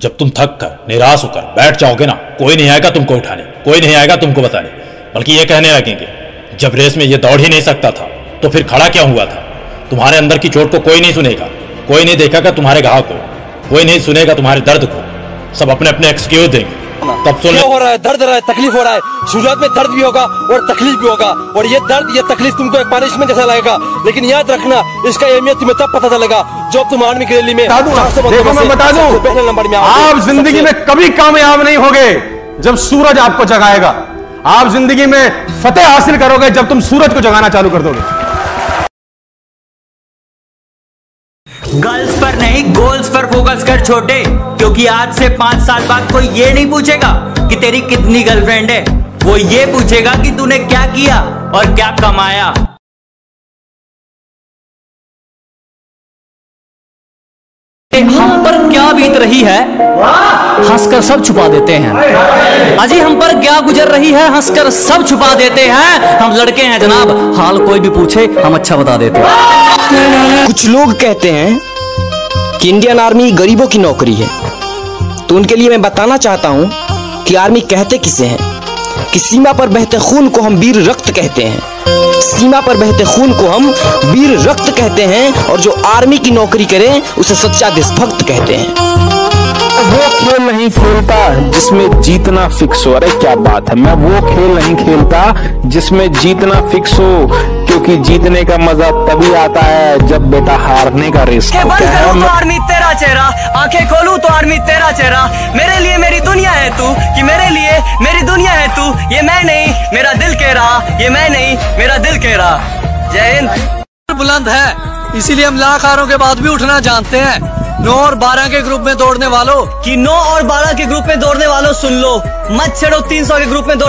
जब तुम थक कर, निराश होकर बैठ जाओगे ना, कोई नहीं आएगा तुमको उठाने, कोई नहीं आएगा तुमको बताने। बल्कि ये कहने लगेंगे, जब रेस में ये दौड़ ही नहीं सकता था तो फिर खड़ा क्या हुआ था? तुम्हारे अंदर की चोट को कोई नहीं सुनेगा, कोई नहीं देखेगा तुम्हारे घाव को, कोई नहीं सुनेगा तुम्हारे दर्द को। सब अपने अपने एक्सक्यूज देंगे। तब सुन हो रहा है? दर्द रहा है तकलीफ़ हो रहा है। शुरुआत में दर्द भी होगा और तकलीफ़ भी होगा। और ये दर्द ये तकलीफ़ तुमको एक पनिशमेंट जैसा लगेगा। लेकिन याद रखना इसका अहमियत तुम्हें तब पता चलेगा जब तुम आर्मी की रैली में बता दूँ, 400 बंदों देखो मैं बता दूँ, पहले नंबर में आप ज़िंदगी में कभी कामयाब नहीं होगे जब सूरज आपको जगाएगा। आप ज़िंदगी में फतेह हासिल करोगे जब तुम सूरज को जगाना चालू कर दोगे। गर्ल्स पर नहीं, गोल्स पर फोकस कर छोटे, क्योंकि आज से पाँच साल बाद कोई ये नहीं पूछेगा कि तेरी कितनी गर्लफ्रेंड है। वो ये पूछेगा कि तूने क्या किया और क्या कमाया। हम पर क्या बीत रही है? हंसकर सब छुपा देते हैं। अजी, हम पर क्या गुजर रही है? हंसकर सब छुपा देते हैं। हम लड़के हैं जनाब। हाल कोई भी पूछे, हम अच्छा बता देते हैं। कुछ लोग कहते हैं कि इंडियन आर्मी गरीबों की नौकरी है। तो उनके लिए मैं बताना चाहता हूँ कि आर्मी कहते किसे हैं? कि सीमा पर बहते खून को हम वीर रक्त कहते हैं। सीमा पर बहते खून को हम वीर रक्त कहते हैं और जो आर्मी की नौकरी करे, उसे सच्चा देशभक्त कहते हैं। वो खेल नहीं खेलता जिसमें जीतना फिक्स हो। अरे क्या बात है, मैं वो खेल नहीं खेलता जिसमें जीतना फिक्स हो। क्योंकि जीतने का मज़ा तभी आता है जब बेटा हारने का रिस्क बंद होता है। करूँ तो आर्मी तेरा चेहरा। आँखें खोलूं तो आर्मी तेरा चेहरा। मेरे लिए मेरी दुनिया है तू कि मेरे लिए मेरी दुनिया है तू। ये मैं नहीं मेरा दिल कह रहा। ये मैं नहीं मेरा दिल कह रहा। जय हिंद। बुलंद है। इसीलिए हम लाख हारों के बाद भी उठना जानते हैं। नौ और बारह के ग्रुप में दौड़ने वालों कि नौ और बारह के ग्रुप में दौड़ने वालों सुन लो। मत छेड़ो तीन सौ के ग्रुप में दौड़